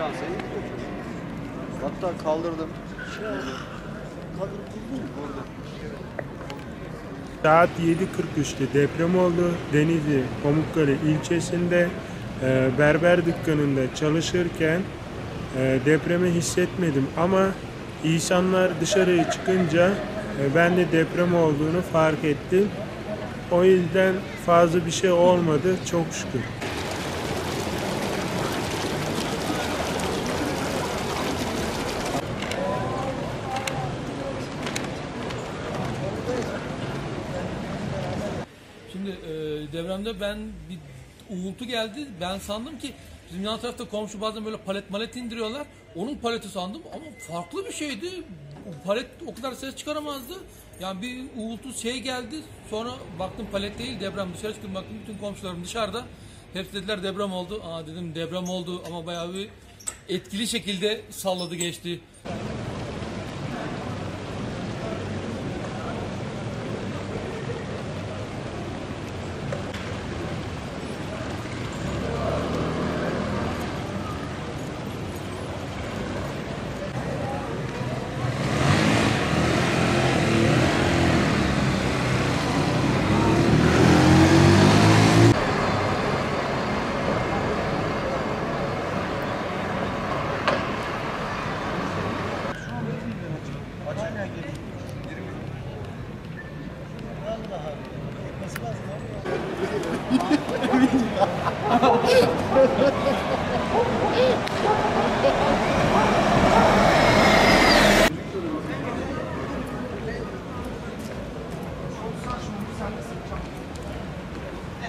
finanseyi Hatta kaldırdım. Vurdum. Saat 7.43'te deprem oldu. Denizli Pamukkale ilçesinde e, berber dükkanında çalışırken e, depremi hissetmedim ama insanlar dışarıya çıkınca e, ben de deprem olduğunu fark ettim. O yüzden fazla bir şey olmadı çok şükür. Şimdi e, depremde ben bir uğultu geldi. Ben sandım ki bizim yan tarafta komşu bazen böyle palet malet indiriyorlar. Onun paleti sandım ama farklı bir şeydi. O palet o kadar ses çıkaramazdı. Yani bir uğultu şey geldi. Sonra baktım palet değil deprem. Dışarı çıktım baktım bütün komşularım dışarıda. Hepsi dediler deprem oldu. Aa dedim deprem oldu ama bayağı bir etkili şekilde salladı geçti. みんな。